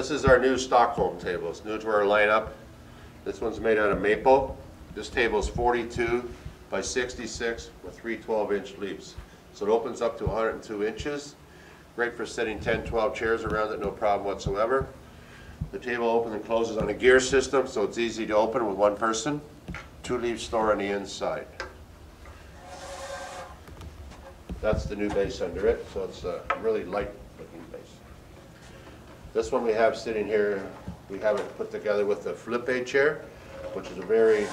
This is our new Stockholm table. It's new to our lineup. This one's made out of maple. This table is 42 by 66 with three 12-inch leaves. So it opens up to 102 inches. Great for sitting 10, 12 chairs around it, no problem whatsoever. The table opens and closes on a gear system, so it's easy to open with one person. Two leaf store on the inside. That's the new base under it, so it's a really light looking base. This one we have sitting here, we have it put together with the flip-a chair, which is a very,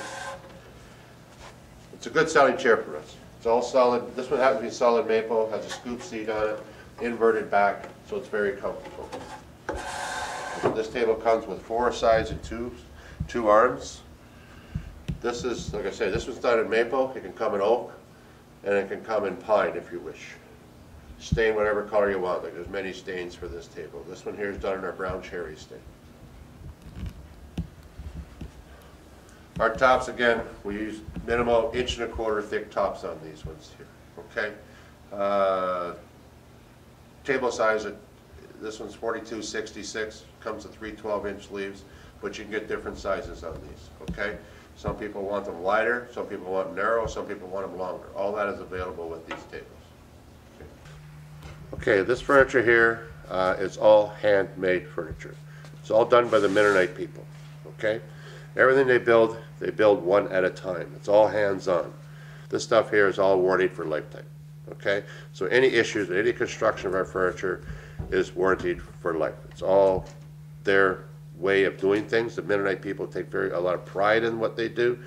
it's a good selling chair for us. It's all solid, this one happens to be solid maple, has a scoop seat on it, inverted back, so it's very comfortable. This table comes with four sides and two, two arms. This is, like I say, this one's done in maple, it can come in oak, and it can come in pine if you wish. Stain whatever color you want, like there's many stains for this table. This one here is done in our brown cherry stain. Our tops, again, we use minimal inch and a quarter thick tops on these ones here, okay? Uh, Table size, uh, this one's forty-two sixty-six, comes with three 12-inch leaves, but you can get different sizes on these, okay? Some people want them wider, some people want them narrow, some people want them longer. All that is available with these tables. Okay, this furniture here uh, is all handmade furniture. It's all done by the Mennonite people, okay? Everything they build, they build one at a time. It's all hands-on. This stuff here is all warranted for lifetime, okay? So any issues any construction of our furniture is warranted for life. It's all their way of doing things. The Mennonite people take very, a lot of pride in what they do,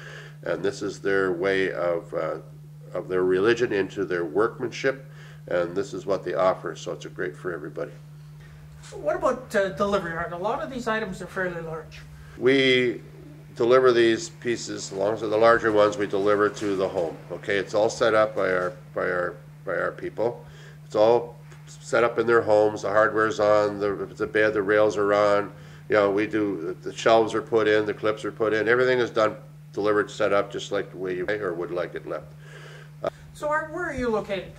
and this is their way of, uh, of their religion into their workmanship, and this is what they offer, so it's a great for everybody. What about uh, delivery? Art? A lot of these items are fairly large. We deliver these pieces, as long as they're the larger ones, we deliver to the home. Okay, it's all set up by our by our by our people. It's all set up in their homes. The hardware's on, the the bed, the rails are on. You know, we do the shelves are put in, the clips are put in. Everything is done, delivered, set up just like the way you or would like it left. So, Art, where are you located?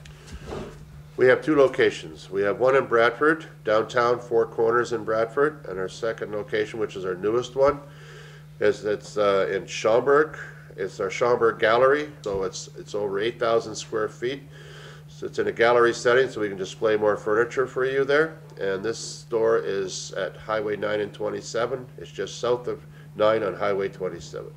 We have two locations. We have one in Bradford, downtown, Four Corners in Bradford, and our second location, which is our newest one, is it's uh, in Schomberg. It's our Schomberg Gallery, so it's it's over 8,000 square feet. So it's in a gallery setting, so we can display more furniture for you there. And this store is at Highway 9 and 27. It's just south of 9 on Highway 27.